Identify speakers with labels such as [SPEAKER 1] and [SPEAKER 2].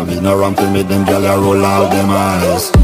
[SPEAKER 1] Come in around to me, them gyal I roll out them eyes.